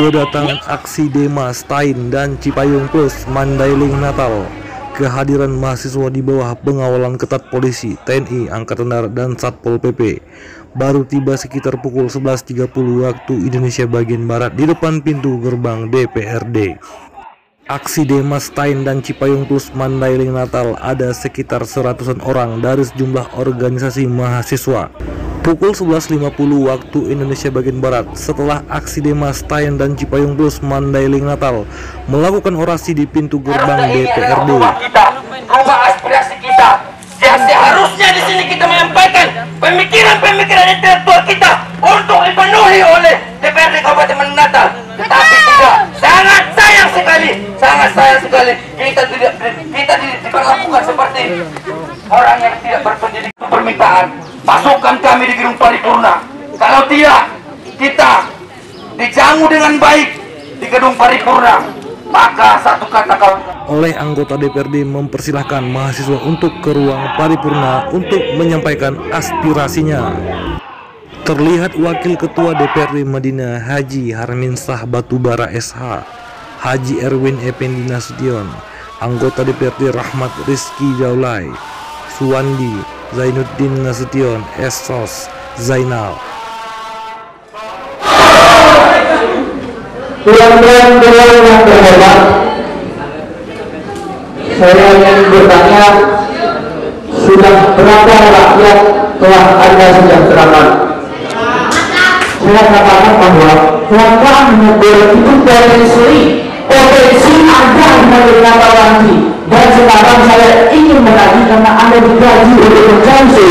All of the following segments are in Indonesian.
kedatangan aksi Dema, Stein, dan Cipayung Plus Mandailing Natal. Kehadiran mahasiswa di bawah pengawalan ketat polisi, TNI, Angkatan Darat, dan Satpol PP baru tiba sekitar pukul 11.30 waktu Indonesia bagian Barat di depan pintu gerbang DPRD. Aksi Dema Stein dan Cipayung Plus Mandailing Natal ada sekitar seratusan orang dari sejumlah organisasi mahasiswa. Pukul 11.50 waktu Indonesia bagian Barat, setelah aksi Dema Stein dan Cipayung Plus Mandailing Natal melakukan orasi di pintu gerbang DPRD. kita, rumah aspirasi kita. Ya, seharusnya di sini kita menyampaikan pemikiran-pemikiran intelektual kita untuk dipenuhi oleh DPRD Kabupaten Natal. Tetapi tidak, sangat sayang sekali, sangat sayang sekali kita tidak kita tidak diperlakukan seperti orang yang tidak berpendidikan permintaan. Pasukan kami di gedung paripurna. Kalau tidak, kita dijamu dengan baik di gedung paripurna. Maka satu kata kawan oleh anggota DPRD mempersilahkan mahasiswa untuk ke ruang paripurna untuk menyampaikan aspirasinya. Terlihat Wakil Ketua DPRD Madinah Haji Harminsah Batubara SH, Haji Erwin Effendi Nasution, anggota DPRD Rahmat Rizky Jaulai, Suwandi Zainuddin Nasution, Esos Zainal, Tuan-tuan yang terhormat, saya ingin bertanya, sudah berapa rakyat telah Anda sejahterakan? Saya katakan bahwa langkah negara itu potensi, potensi ada menerima lagi. Dan sekarang saya ingin menagih karena Anda digaji untuk solusi,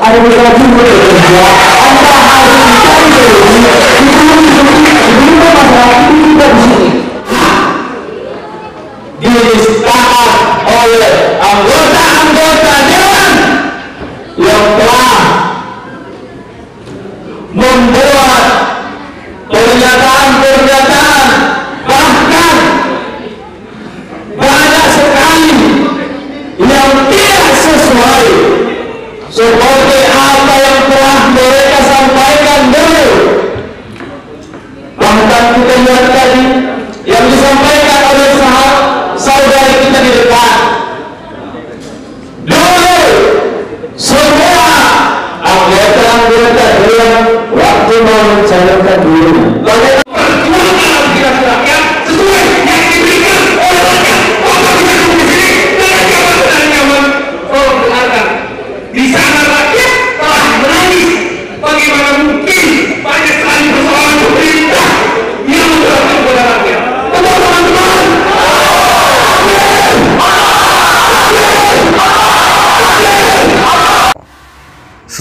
Anda digaji untuk bekerja, Anda harus mencari solusi. Itu masalah ini tidak di sini. Disepakati oleh anggota-anggota dewan yang telah membuat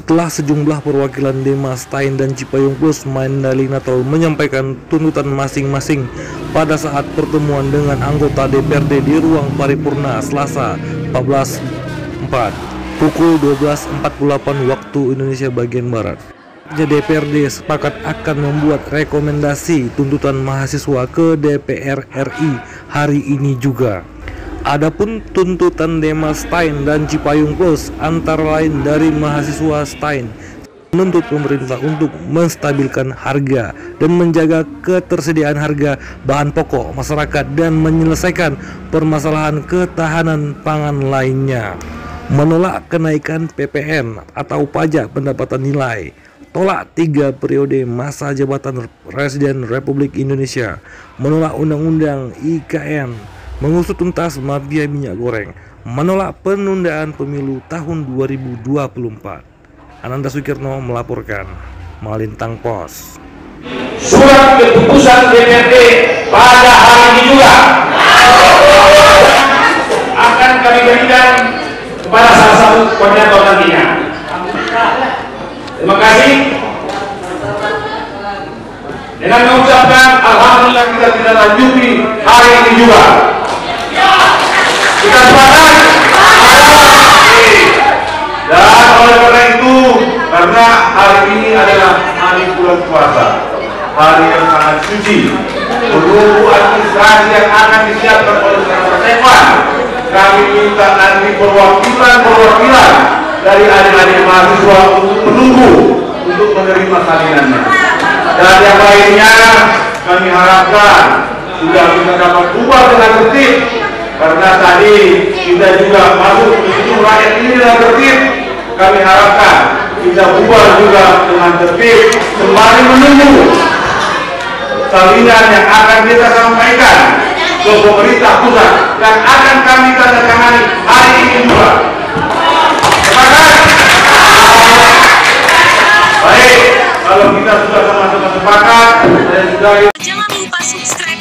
Setelah sejumlah perwakilan Dema, Stein, dan Cipayung Plus Mandailing Natal menyampaikan tuntutan masing-masing pada saat pertemuan dengan anggota DPRD di ruang paripurna Selasa 14.4 pukul 12.48 waktu Indonesia bagian Barat. DPRD sepakat akan membuat rekomendasi tuntutan mahasiswa ke DPR RI hari ini juga. Adapun tuntutan Dema Stein dan Cipayung Plus antara lain dari mahasiswa Stein menuntut pemerintah untuk menstabilkan harga dan menjaga ketersediaan harga bahan pokok masyarakat dan menyelesaikan permasalahan ketahanan pangan lainnya. Menolak kenaikan PPN atau pajak pendapatan nilai. Tolak tiga periode masa jabatan Presiden Republik Indonesia. Menolak Undang-Undang IKN mengusut tuntas mafia minyak goreng, menolak penundaan pemilu tahun 2024. Ananda Sukirno melaporkan, Malintang Pos. surat keputusan DPRD pada hari ini juga akan kami berikan kepada salah satu koordinator nantinya. Terima kasih. Dengan mengucapkan Alhamdulillah kita tidak lanjuti hari ini juga. Kita. Dan oleh karena itu, karena hari ini adalah hari bulan puasa, hari yang sangat suci, menunggu administrasi yang akan disiapkan oleh saudara Stefan, kami minta nanti perwakilan-perwakilan dari adik-adik mahasiswa untuk menunggu untuk menerima salinannya. Dan yang lainnya kami harapkan sudah bisa dapat bubar dengan tertib karena tadi kita juga masuk ke situ rakyat ini dengan tertib kami harapkan kita bubar juga dengan tertib sembari menunggu salinan yang akan kita sampaikan ke pemerintah pusat dan akan kami tanda tangani hari ini juga. Sepakat? Baik, kalau kita sudah sama-sama sepakat, saya sudah Jangan lupa subscribe